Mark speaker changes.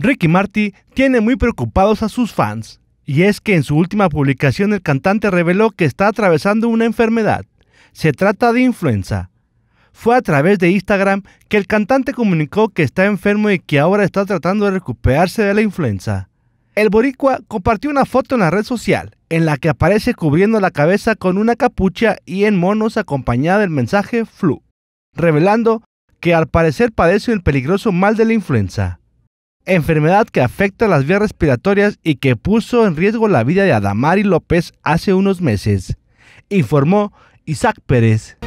Speaker 1: Ricky Marty tiene muy preocupados a sus fans, y es que en su última publicación el cantante reveló que está atravesando una enfermedad. Se trata de influenza. Fue a través de Instagram que el cantante comunicó que está enfermo y que ahora está tratando de recuperarse de la influenza. El boricua compartió una foto en la red social en la que aparece cubriendo la cabeza con una capucha y en monos acompañada del mensaje flu, revelando que al parecer padece el peligroso mal de la influenza enfermedad que afecta las vías respiratorias y que puso en riesgo la vida de Adamari López hace unos meses, informó Isaac Pérez.